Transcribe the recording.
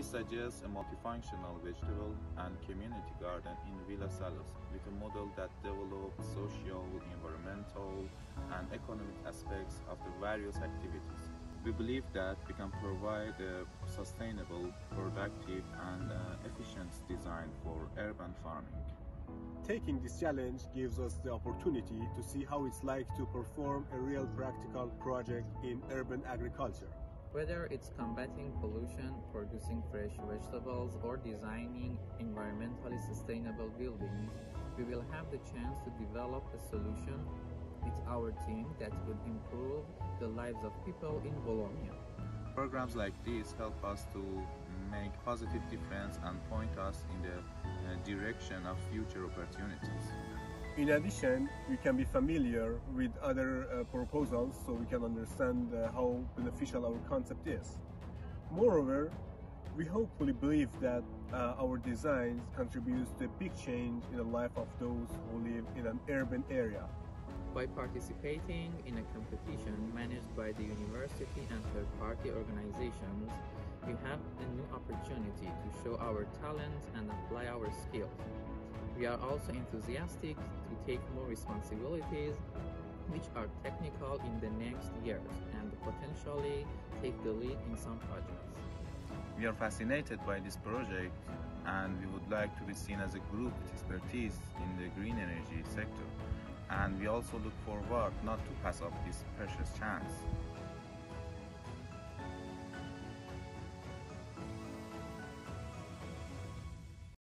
We suggest a multifunctional vegetable and community garden in Villa Salus with a model that develops social, environmental, and economic aspects of the various activities. We believe that we can provide a sustainable, productive, and uh, efficient design for urban farming. Taking this challenge gives us the opportunity to see how it's like to perform a real practical project in urban agriculture. Whether it's combating pollution, producing fresh vegetables, or designing environmentally sustainable buildings, we will have the chance to develop a solution with our team that would improve the lives of people in Bologna. Programs like this help us to make positive difference and point us in the uh, direction of future opportunities. In addition, we can be familiar with other uh, proposals so we can understand uh, how beneficial our concept is. Moreover, we hopefully believe that uh, our designs contributes to a big change in the life of those who live in an urban area. By participating in a competition managed by the university and third-party organizations, we have a new opportunity to show our talent and apply our skills. We are also enthusiastic to take more responsibilities which are technical in the next years and potentially take the lead in some projects. We are fascinated by this project and we would like to be seen as a group with expertise in the green energy sector and we also look forward not to pass up this precious chance.